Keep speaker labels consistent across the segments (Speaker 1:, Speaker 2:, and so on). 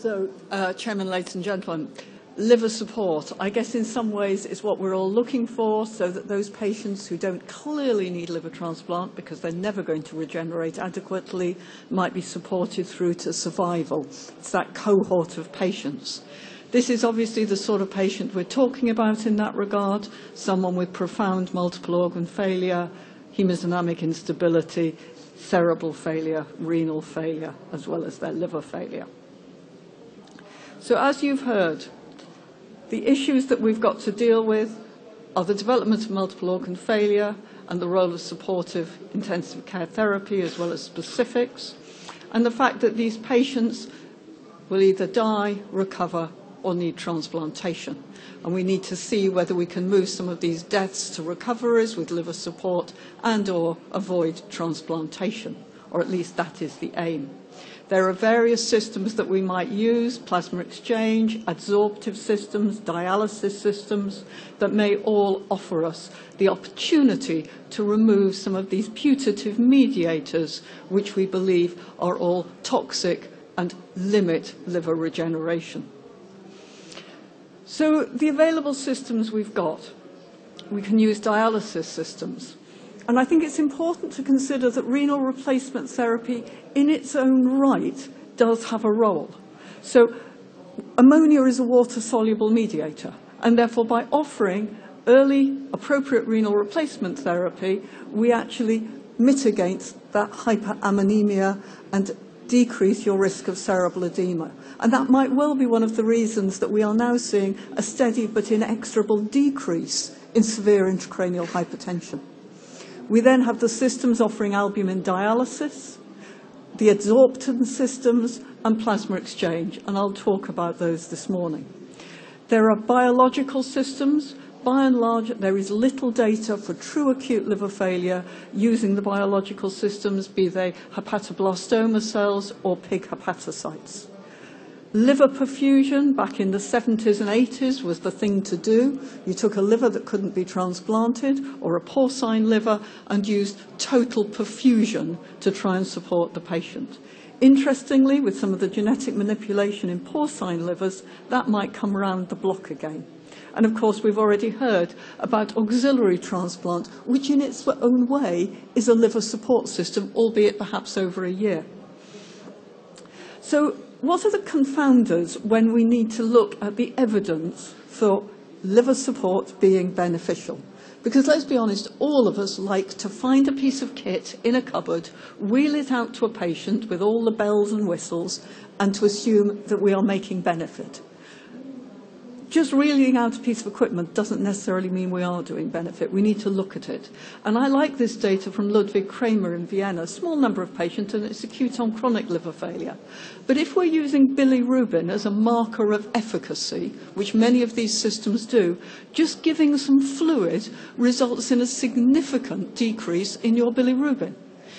Speaker 1: So, uh, Chairman, ladies and gentlemen, liver support, I guess in some ways is what we're all looking for so that those patients who don't clearly need liver transplant because they're never going to regenerate adequately might be supported through to survival. It's that cohort of patients. This is obviously the sort of patient we're talking about in that regard, someone with profound multiple organ failure, hemodynamic instability, cerebral failure, renal failure, as well as their liver failure. So as you've heard, the issues that we've got to deal with are the development of multiple organ failure and the role of supportive intensive care therapy as well as specifics, and the fact that these patients will either die, recover, or need transplantation. And we need to see whether we can move some of these deaths to recoveries with liver support and or avoid transplantation, or at least that is the aim. There are various systems that we might use, plasma exchange, adsorptive systems, dialysis systems, that may all offer us the opportunity to remove some of these putative mediators, which we believe are all toxic and limit liver regeneration. So the available systems we've got, we can use dialysis systems. And I think it's important to consider that renal replacement therapy in its own right does have a role. So ammonia is a water-soluble mediator, and therefore by offering early appropriate renal replacement therapy, we actually mitigate that hyperammonemia and decrease your risk of cerebral edema. And that might well be one of the reasons that we are now seeing a steady but inexorable decrease in severe intracranial hypertension. We then have the systems offering albumin dialysis, the adsorption systems, and plasma exchange, and I'll talk about those this morning. There are biological systems. By and large, there is little data for true acute liver failure using the biological systems, be they hepatoblastoma cells or pig hepatocytes. Liver perfusion back in the 70s and 80s was the thing to do. You took a liver that couldn't be transplanted or a porcine liver and used total perfusion to try and support the patient. Interestingly, with some of the genetic manipulation in porcine livers, that might come around the block again. And of course, we've already heard about auxiliary transplant, which in its own way is a liver support system, albeit perhaps over a year. So what are the confounders when we need to look at the evidence for liver support being beneficial? Because let's be honest, all of us like to find a piece of kit in a cupboard, wheel it out to a patient with all the bells and whistles, and to assume that we are making benefit just reeling out a piece of equipment doesn't necessarily mean we are doing benefit. We need to look at it. And I like this data from Ludwig Kramer in Vienna, a small number of patients, and it's acute on chronic liver failure. But if we're using bilirubin as a marker of efficacy, which many of these systems do, just giving some fluid results in a significant decrease in your bilirubin.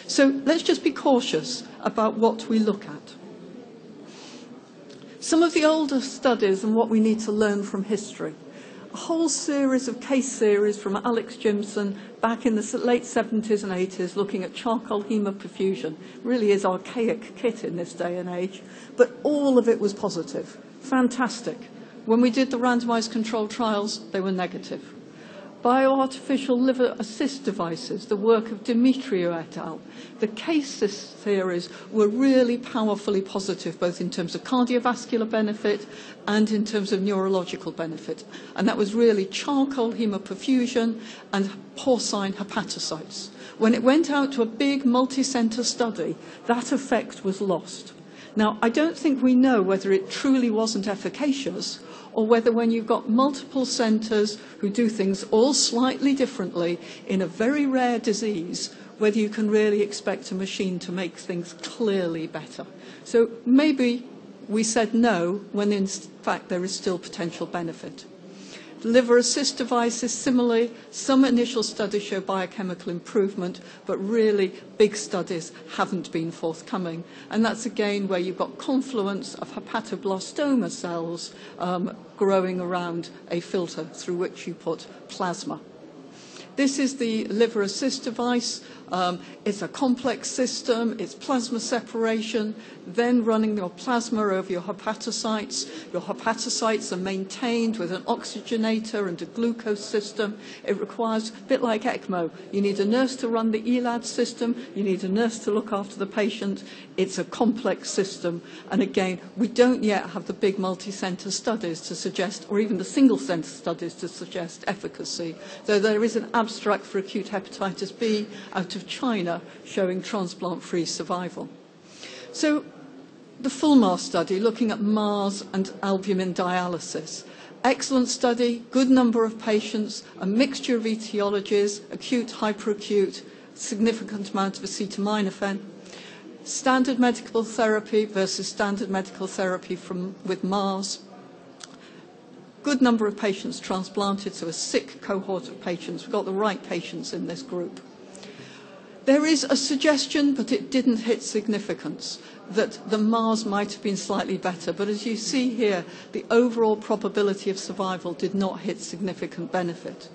Speaker 1: So let's just be cautious about what we look at. Some of the older studies and what we need to learn from history. A whole series of case series from Alex Gimson back in the late 70s and 80s looking at charcoal hemoperfusion. Really is archaic kit in this day and age, but all of it was positive. Fantastic. When we did the randomized control trials, they were negative bioartificial liver assist devices, the work of Demetriou et al. The case series were really powerfully positive, both in terms of cardiovascular benefit and in terms of neurological benefit. And that was really charcoal hemoperfusion and porcine hepatocytes. When it went out to a big multi-center study, that effect was lost. Now, I don't think we know whether it truly wasn't efficacious or whether when you've got multiple centres who do things all slightly differently in a very rare disease, whether you can really expect a machine to make things clearly better. So maybe we said no when in fact there is still potential benefit. Liver assist devices, similarly, some initial studies show biochemical improvement, but really big studies haven't been forthcoming. And that's again where you've got confluence of hepatoblastoma cells um, growing around a filter through which you put plasma. This is the liver assist device. Um, it's a complex system. It's plasma separation, then running your plasma over your hepatocytes. Your hepatocytes are maintained with an oxygenator and a glucose system. It requires, a bit like ECMO, you need a nurse to run the ELAD system. You need a nurse to look after the patient. It's a complex system. And again, we don't yet have the big multi-center studies to suggest, or even the single-center studies to suggest efficacy, though there is an abstract for acute hepatitis B out of China showing transplant-free survival. So the FULMAR study looking at Mars and albumin dialysis. Excellent study, good number of patients, a mixture of etiologies, acute, hyperacute, significant amount of acetaminophen. Standard medical therapy versus standard medical therapy from, with Mars good number of patients transplanted, so a sick cohort of patients. We've got the right patients in this group. There is a suggestion, but it didn't hit significance, that the Mars might have been slightly better. But as you see here, the overall probability of survival did not hit significant benefit.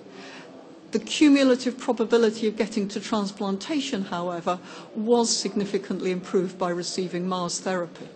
Speaker 1: The cumulative probability of getting to transplantation, however, was significantly improved by receiving Mars therapy.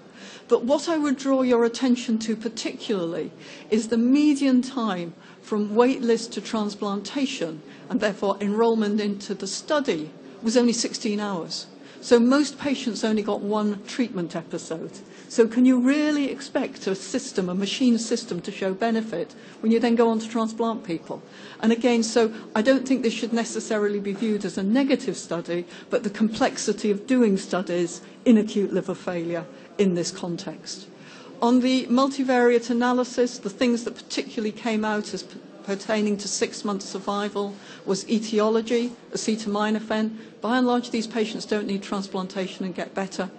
Speaker 1: But what I would draw your attention to particularly is the median time from wait list to transplantation and therefore enrolment into the study was only 16 hours. So most patients only got one treatment episode. So can you really expect a system, a machine system, to show benefit when you then go on to transplant people? And again, so I don't think this should necessarily be viewed as a negative study, but the complexity of doing studies in acute liver failure in this context. On the multivariate analysis, the things that particularly came out as pertaining to six-month survival was etiology, acetaminophen. By and large, these patients don't need transplantation and get better,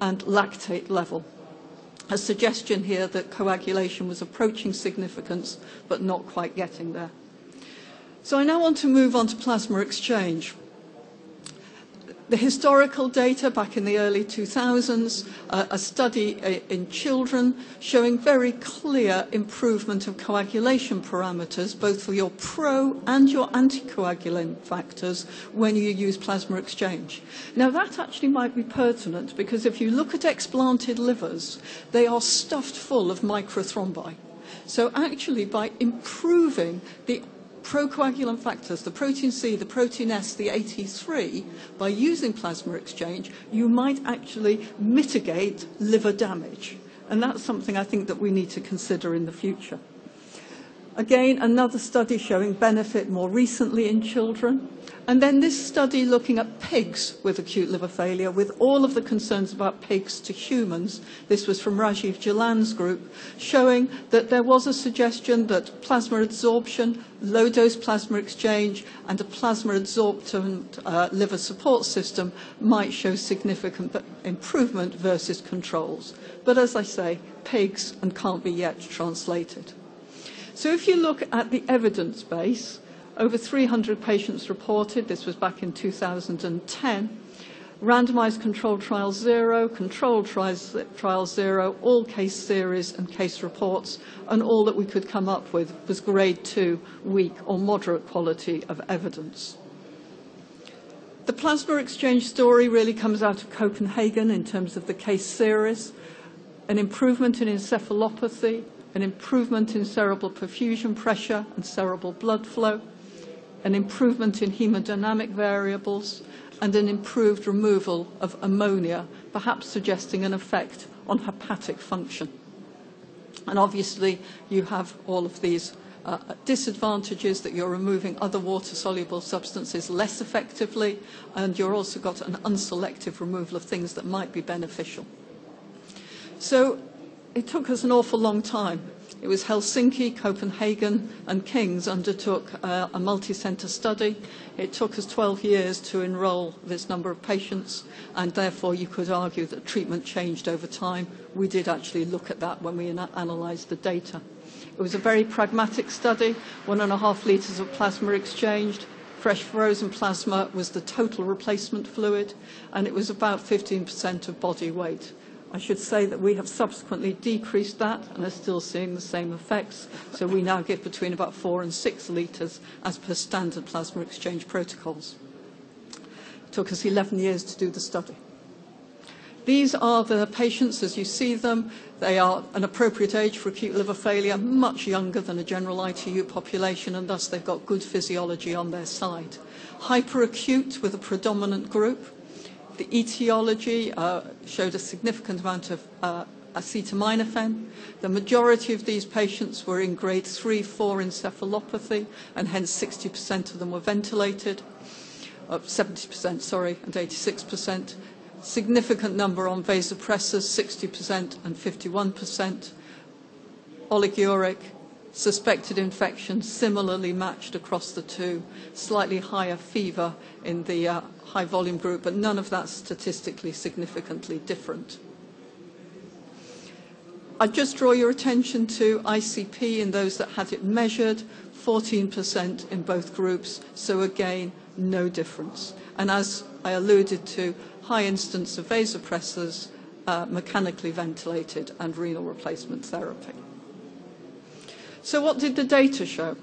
Speaker 1: and lactate level. A suggestion here that coagulation was approaching significance, but not quite getting there. So I now want to move on to plasma exchange. The historical data back in the early 2000s, uh, a study uh, in children showing very clear improvement of coagulation parameters, both for your pro and your anticoagulant factors when you use plasma exchange. Now that actually might be pertinent because if you look at explanted livers, they are stuffed full of microthrombi. So actually by improving the procoagulant factors, the protein C, the protein S, the AT3, by using plasma exchange, you might actually mitigate liver damage. And that's something I think that we need to consider in the future. Again, another study showing benefit more recently in children. And then this study looking at pigs with acute liver failure, with all of the concerns about pigs to humans. This was from Rajiv Jalan's group, showing that there was a suggestion that plasma adsorption, low dose plasma exchange, and a plasma adsorbent uh, liver support system might show significant improvement versus controls. But as I say, pigs and can't be yet translated. So if you look at the evidence base, over 300 patients reported, this was back in 2010, randomized control trial zero, control trial zero, all case series and case reports, and all that we could come up with was grade two, weak or moderate quality of evidence. The plasma exchange story really comes out of Copenhagen in terms of the case series, an improvement in encephalopathy, an improvement in cerebral perfusion pressure and cerebral blood flow, an improvement in hemodynamic variables, and an improved removal of ammonia, perhaps suggesting an effect on hepatic function. And obviously, you have all of these uh, disadvantages that you're removing other water-soluble substances less effectively, and you've also got an unselective removal of things that might be beneficial. So it took us an awful long time It was Helsinki, Copenhagen, and King's undertook uh, a multi-centre study. It took us 12 years to enrol this number of patients, and therefore you could argue that treatment changed over time. We did actually look at that when we analysed the data. It was a very pragmatic study, one and a half litres of plasma exchanged. Fresh frozen plasma was the total replacement fluid, and it was about 15% of body weight I should say that we have subsequently decreased that and are still seeing the same effects. So we now give between about four and six litres as per standard plasma exchange protocols. It took us 11 years to do the study. These are the patients as you see them. They are an appropriate age for acute liver failure, much younger than a general ITU population, and thus they've got good physiology on their side. Hyperacute with a predominant group. The etiology uh, showed a significant amount of uh, acetaminophen. The majority of these patients were in grade 3, 4 encephalopathy, and hence 60% of them were ventilated. Uh, 70%, sorry, and 86% significant number on vasopressors, 60% and 51%. Oliguric, suspected infection, similarly matched across the two. Slightly higher fever in the uh, high volume group, but none of that statistically significantly different. I just draw your attention to ICP in those that had it measured, 14% in both groups, so again, no difference. And as I alluded to, high instance of vasopressors, uh, mechanically ventilated, and renal replacement therapy. So what did the data show?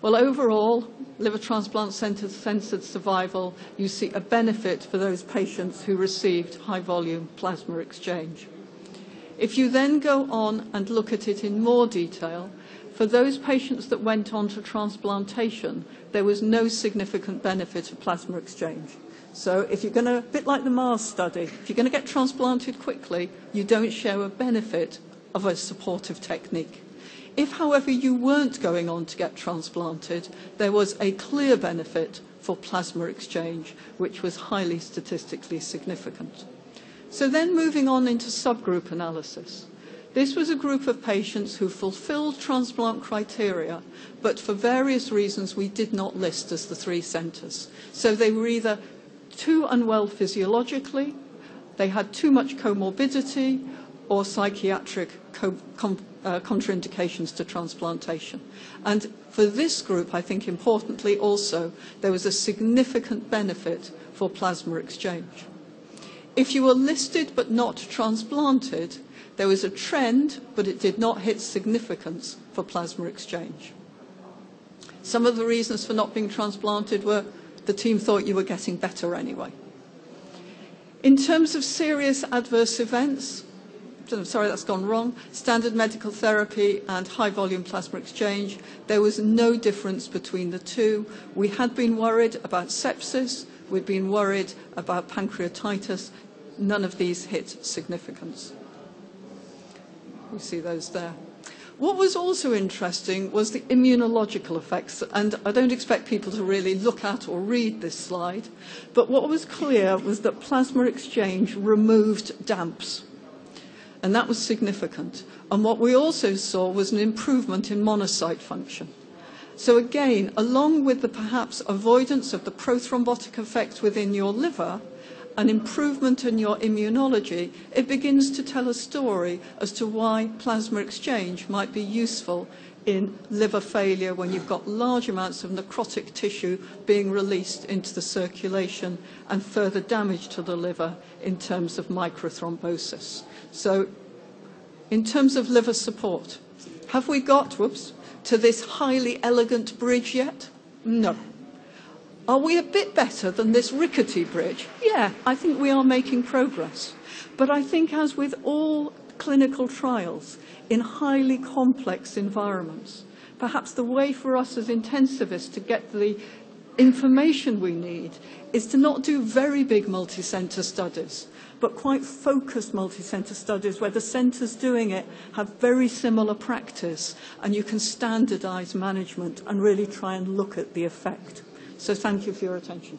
Speaker 1: Well, overall, liver transplant centre censored survival, you see a benefit for those patients who received high volume plasma exchange. If you then go on and look at it in more detail, for those patients that went on to transplantation, there was no significant benefit of plasma exchange. So if you're going to, a bit like the Mars study, if you're going to get transplanted quickly, you don't show a benefit of a supportive technique. If, however, you weren't going on to get transplanted, there was a clear benefit for plasma exchange, which was highly statistically significant. So then moving on into subgroup analysis. This was a group of patients who fulfilled transplant criteria, but for various reasons we did not list as the three centres. So they were either too unwell physiologically, they had too much comorbidity, or psychiatric co- com- uh, contraindications to transplantation. And for this group, I think importantly also, there was a significant benefit for plasma exchange. If you were listed but not transplanted, there was a trend, but it did not hit significance for plasma exchange. Some of the reasons for not being transplanted were the team thought you were getting better anyway. In terms of serious adverse events, sorry, that's gone wrong, standard medical therapy and high volume plasma exchange, there was no difference between the two. We had been worried about sepsis, we'd been worried about pancreatitis. None of these hit significance. You see those there. What was also interesting was the immunological effects, and I don't expect people to really look at or read this slide, but what was clear was that plasma exchange removed DAMPs, and that was significant. And what we also saw was an improvement in monocyte function. So again, along with the perhaps avoidance of the prothrombotic effect within your liver, an improvement in your immunology, it begins to tell a story as to why plasma exchange might be useful in liver failure when you've got large amounts of necrotic tissue being released into the circulation and further damage to the liver in terms of microthrombosis. So, in terms of liver support, have we got, whoops, to this highly elegant bridge yet? No. Are we a bit better than this rickety bridge? Yeah, I think we are making progress. But I think, as with all clinical trials in highly complex environments, perhaps the way for us as intensivists to get the information we need is to not do very big multi-centre studies, but quite focused multi-centre studies where the centres doing it have very similar practice and you can standardise management and really try and look at the effect. So thank you for your attention.